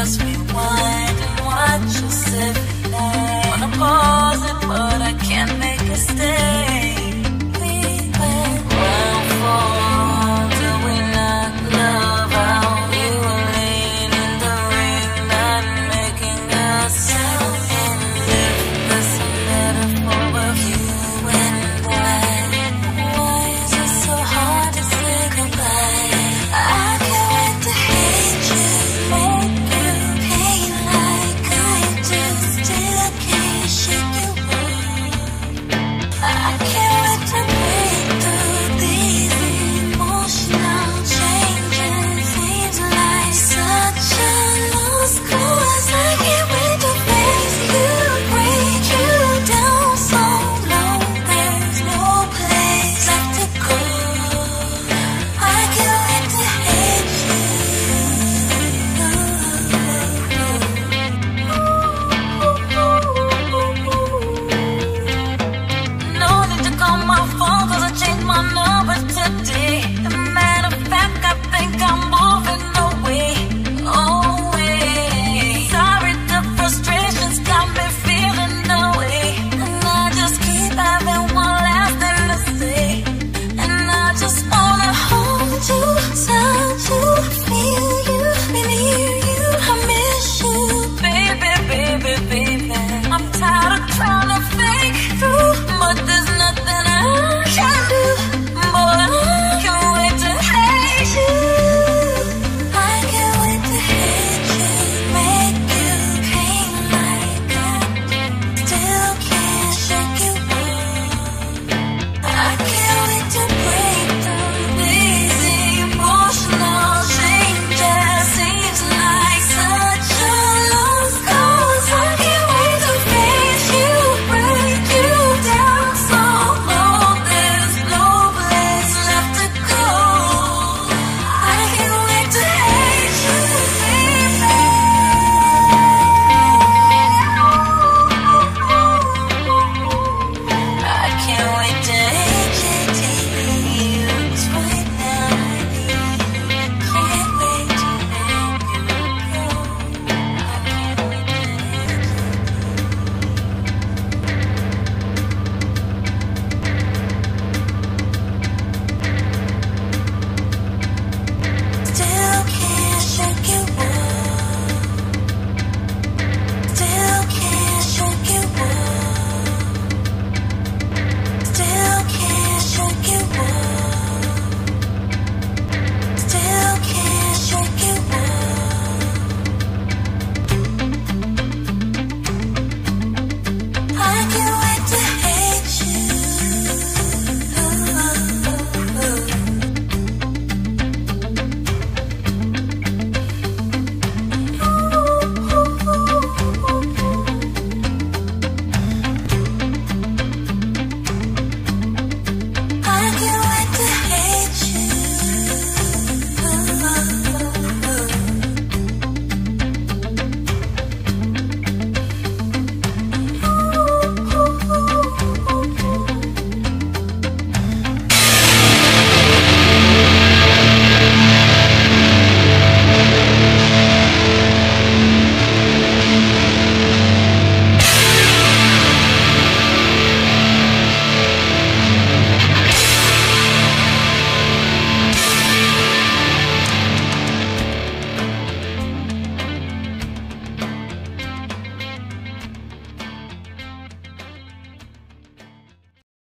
trust me